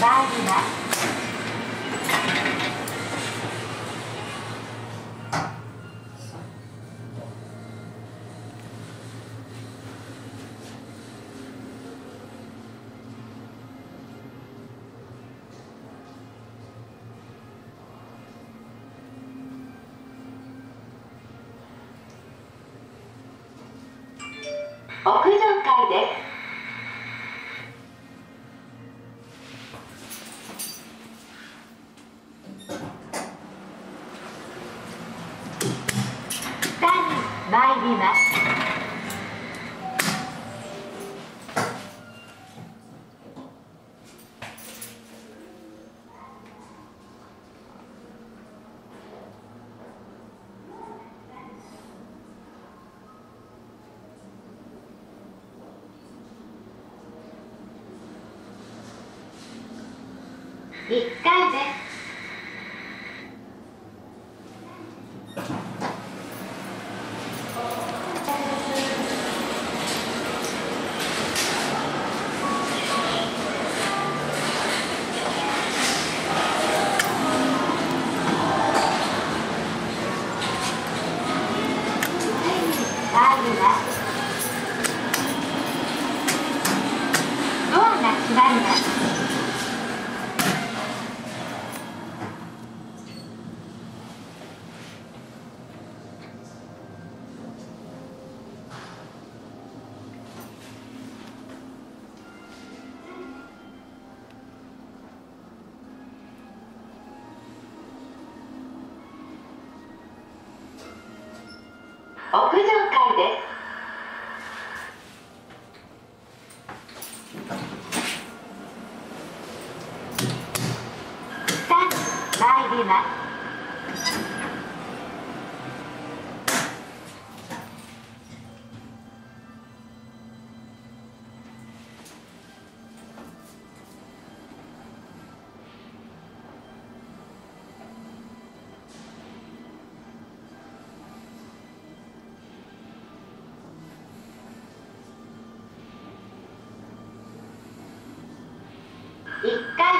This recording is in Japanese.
ります屋上階です参ります。1階です。屋上階です。参ります。1回